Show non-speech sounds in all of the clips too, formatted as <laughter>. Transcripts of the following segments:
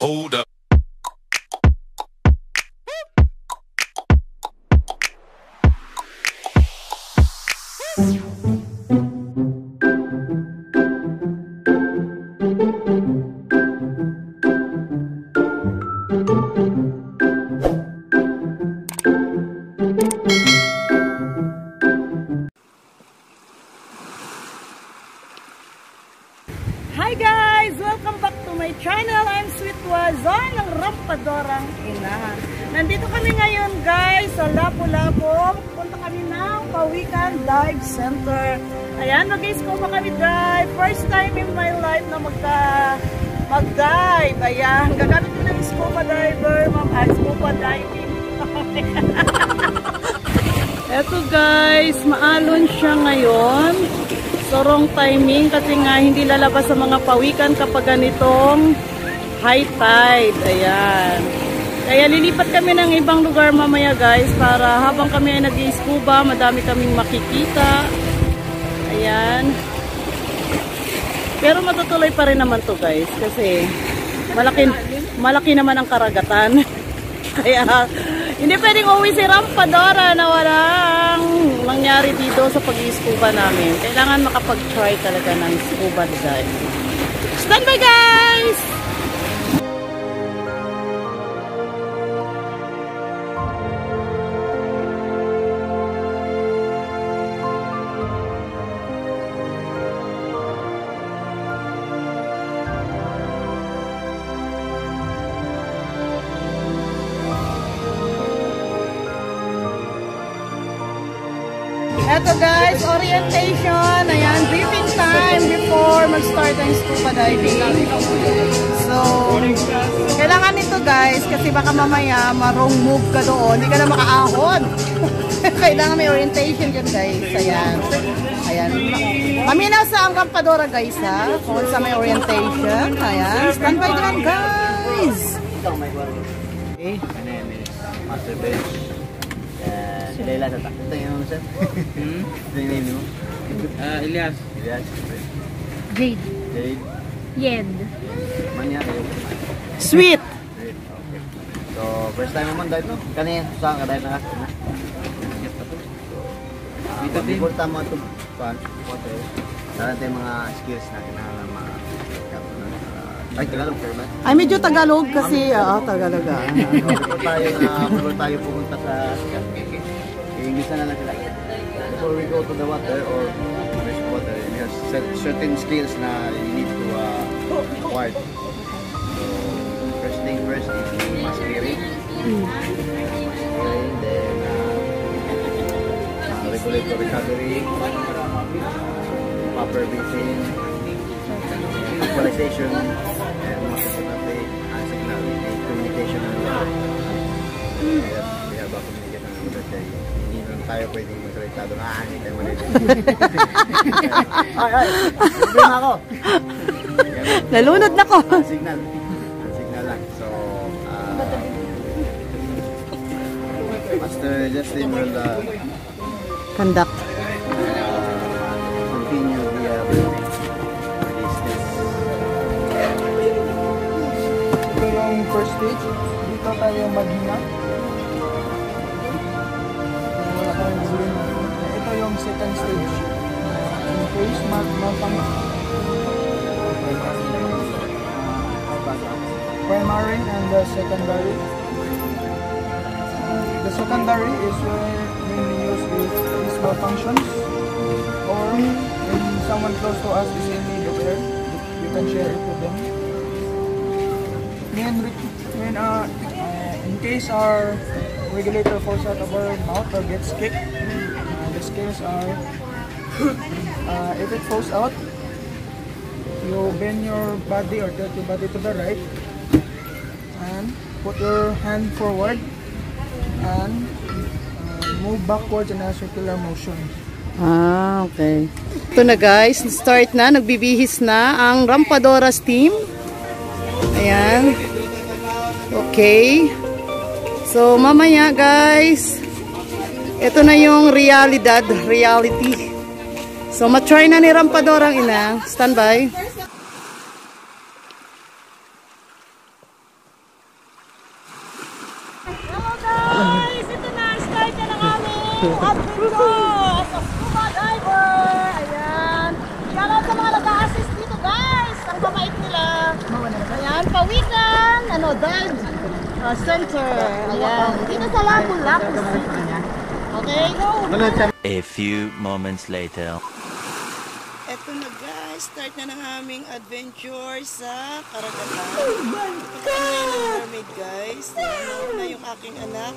Hold up. Hi guys! Welcome back to my channel. I'm Sweet Wazan ng Rampadorang Ina. Nandito kami ngayon guys sa Lapu-Lapu. Punta kami ng Pawikan Dive Center. Ayan, mag-scuba kami dive. First time in my life na mag-dive. Ayan, gagamit ko ng scuba diver. Ah, scuba diving. <laughs> Eto guys, maalon siya ngayon. So wrong timing kasi nga hindi lalabas sa mga pawikan kapag ganitong high tide. Ayan. Kaya lilipat kami ng ibang lugar mamaya guys para habang kami ay nag-scuba, madami kaming makikita. Ayan. Pero matutuloy pa rin naman to guys kasi malaki, malaki naman ang karagatan. <laughs> Kaya hindi pwedeng uwi si Rampadora na walang mangyari dito sa pag-scuba namin. Kailangan makapag-try talaga ng scuba dive. Stand by guys! Eto guys, orientation. Ayan, briefing time before mag-start ang scuba diving. So, kailangan nito guys kasi baka mamaya marong move ka doon. Hindi ka na makaahon. <laughs> kailangan may orientation yun guys. Ayan. Ayan. Paminaw sa ang Campadora guys ha. Kung sa may orientation. Ayan. Stand by lang guys. Okay, Master Bench. And Leila sa tak. Ito yung ano sir? Hmm? Ito yung name mo? Ah, Elias. Elias. Jade. Jade. Yed. Manya kayo. Sweet. So, first time mo man dive no? Kanina, saan ka dive na ka? Dito, before tama ito, pan, water, sana tayo mga skills na kailangan ay, Tagalog, sir ba? Ay, medyo Tagalog kasi, oo, Tagalog ah. before tayo na before tayo pumunta sa English na lang sila. Before we go to the water or fresh water, we have cer- certain skills na you need to uh, acquire. So, first thing first is mask wearing. Wearing, then uh, uh, regulatory recovery, proper breathing, visualization, and most importantly, uh, signal, communication and uh, we have, we have a communication and that hindi lang tayo pwedeng magsalita doon, ah, hindi tayo mali. ay, ay, problema ako. Nalunod na ko. Ang signal. Signal lang. So, uh, Master Justin will uh, Conduct. Stage. Dito tayo maghinga. Wala tayong green. Ito yung second stage. In case mag mapang primary and the secondary. The secondary is where mainly used with these functions or when someone close to us is in need of air, you can share it with them. When, when uh, uh, in case our regulator falls out of our mouth or gets kicked, uh, the scales are, <laughs> uh, if it falls out, you bend your body or tilt your body to the right and put your hand forward and uh, move backwards in a circular motion. Ah, okay. Ito na guys, start na, nagbibihis na ang Rampadoras team. Ayan. Okay. So, mamaya guys, ito na yung realidad, reality. So, matry na ni Rampadorang ina. Stand by. Adventure sa scuba diver. Ayan. Shoutout sa mga nag-a-assist dito guys. Ang babait nila. Ayan, Ano, dive uh, center. Ayan. Dito sa Lapu-Lapu City. Okay, go. A few moments later. Eto na guys, start na ng aming adventure sa Karagatan. Oh my God! mermaid guys. Ayan na yung aking anak.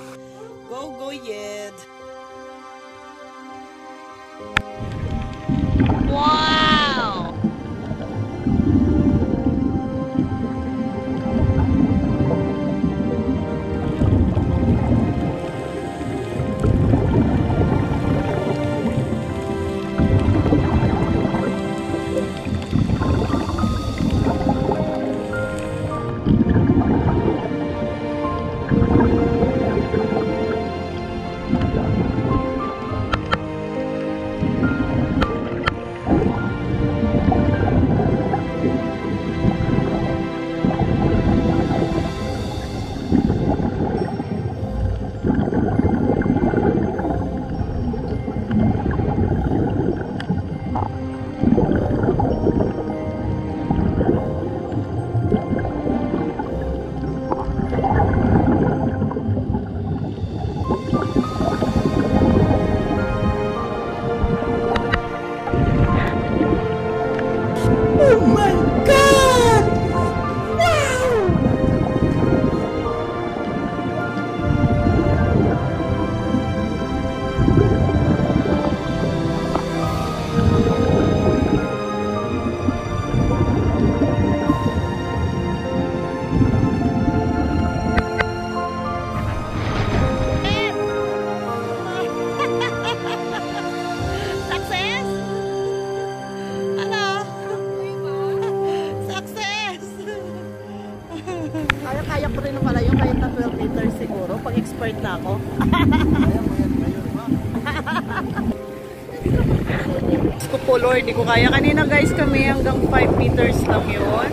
Go, go, Yed! Wow! Kaya-kaya ko rin pala yung kahit na 12 liters siguro. Pag expert na ako. <laughs> Gusto po Lord, di ko kaya. Kanina guys kami hanggang 5 meters lang yun.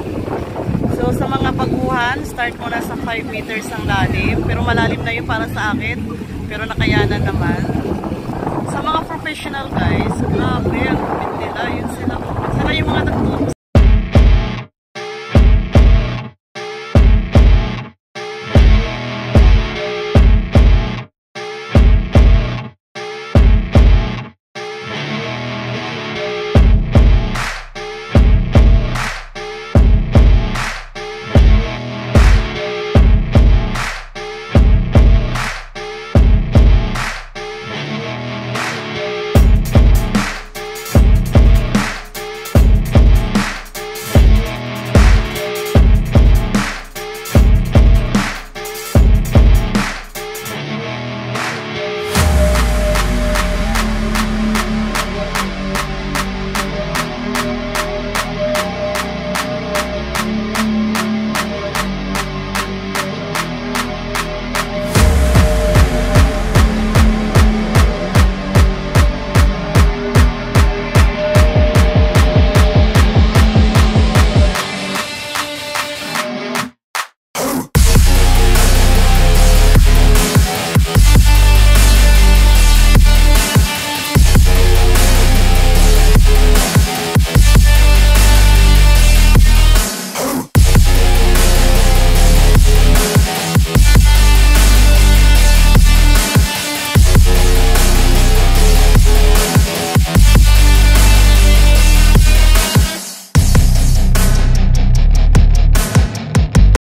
So sa mga pagbuhan, start muna sa 5 meters ang lalim. Pero malalim na yun para sa akin. Pero nakayanan naman. Sa mga professional guys, grabe, ang lupit nila. Yun sila. Sila yung mga nagtuturo